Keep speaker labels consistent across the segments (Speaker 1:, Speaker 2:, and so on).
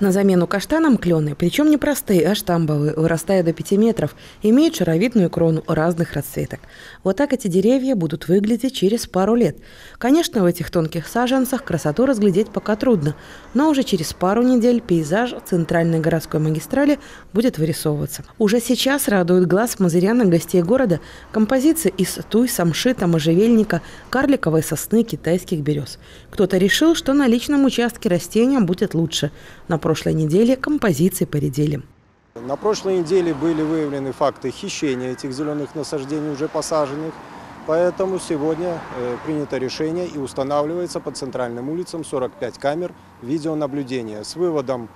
Speaker 1: На замену каштанам клены, причем не простые, а штамбовые, вырастая до 5 метров, имеют шаровидную крону разных расцветок. Вот так эти деревья будут выглядеть через пару лет. Конечно, в этих тонких саженцах красоту разглядеть пока трудно, но уже через пару недель пейзаж центральной городской магистрали будет вырисовываться. Уже сейчас радует глаз мазыряна гостей города композиции из туй, самшита, можжевельника, карликовой сосны, китайских берез. Кто-то решил, что на личном участке растения будет лучше. На прошлой неделе композиции поредели.
Speaker 2: На прошлой неделе были выявлены факты хищения этих зеленых насаждений, уже посаженных. Поэтому сегодня э, принято решение и устанавливается по центральным улицам 45 камер видеонаблюдения с выводом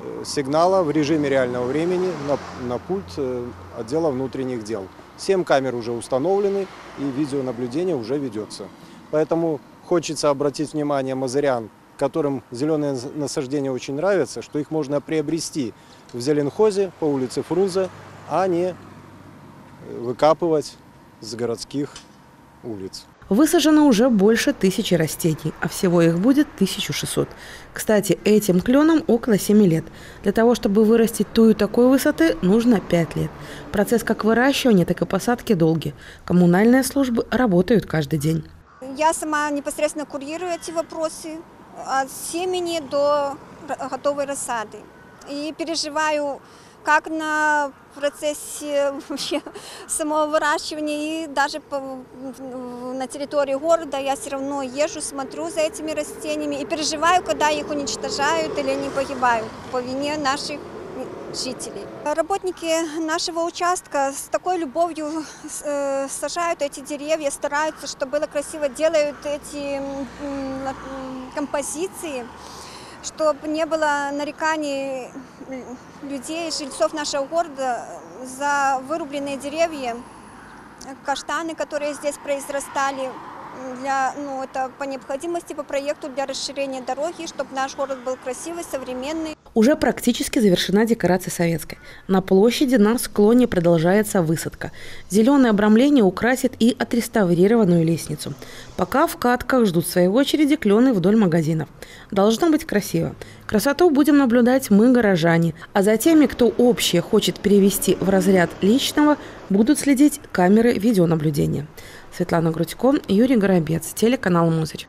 Speaker 2: э, сигнала в режиме реального времени на, на пульт э, отдела внутренних дел. 7 камер уже установлены и видеонаблюдение уже ведется. Поэтому хочется обратить внимание мазырян которым зеленые насаждения очень нравятся, что их можно приобрести в зеленхозе по улице Фрунзе, а не выкапывать с городских улиц.
Speaker 1: Высажено уже больше тысячи растений, а всего их будет 1600. Кстати, этим кленам около 7 лет. Для того, чтобы вырастить ту и такой высоты, нужно 5 лет. Процесс как выращивания, так и посадки долгий. Коммунальные службы работают каждый день.
Speaker 3: Я сама непосредственно курирую эти вопросы от семени до готовой рассады. И переживаю как на процессе вообще самого выращивания и даже по, на территории города я все равно езжу, смотрю за этими растениями и переживаю, когда их уничтожают или они погибают по вине наших жителей. Работники нашего участка с такой любовью э, сажают эти деревья, стараются, чтобы было красиво, делают эти композиции, чтобы не было нареканий людей, жильцов нашего города за вырубленные деревья, каштаны, которые здесь произрастали, для, ну, это по необходимости, по проекту для расширения дороги, чтобы наш город был красивый, современный.
Speaker 1: Уже практически завершена декорация советской. На площади на склоне продолжается высадка. Зеленое обрамление украсит и отреставрированную лестницу. Пока в катках ждут своей очереди клены вдоль магазинов. Должно быть красиво. Красоту будем наблюдать мы, горожане. А за теми, кто общее хочет перевести в разряд личного, будут следить камеры видеонаблюдения. Светлана Грудько, Юрий Горобец, телеканал «Музырь».